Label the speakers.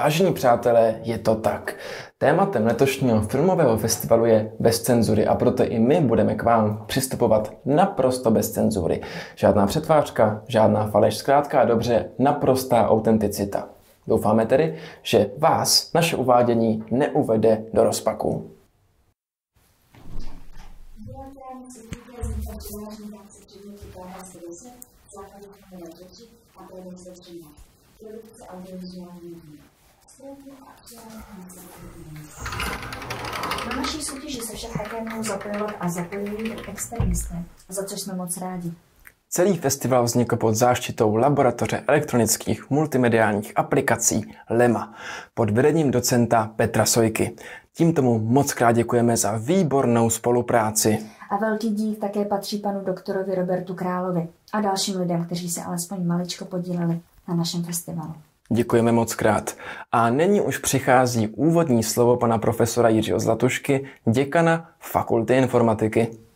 Speaker 1: Vážení přátelé, je to tak. Tématem letošního filmového festivalu je bez cenzury a proto i my budeme k vám přistupovat naprosto bez cenzury. Žádná přetvářka, žádná faleš, zkrátka a dobře, naprostá autenticita. Doufáme tedy, že vás naše uvádění neuvede do rozpaku. Produkce audiovizuální
Speaker 2: na naší soutěži se však také mohou zapojovat a zapojují externisté, za což jsme moc rádi.
Speaker 1: Celý festival vznikl pod záštitou Laboratoře elektronických multimediálních aplikací LEMA pod vedením docenta Petra Sojky. Tím tomu moc krát děkujeme za výbornou spolupráci.
Speaker 2: A velký dík také patří panu doktorovi Robertu Královi a dalším lidem, kteří se alespoň maličko podíleli na našem festivalu.
Speaker 1: Děkujeme moc krát. A nyní už přichází úvodní slovo pana profesora Jiřího Zlatušky, děkana Fakulty informatiky.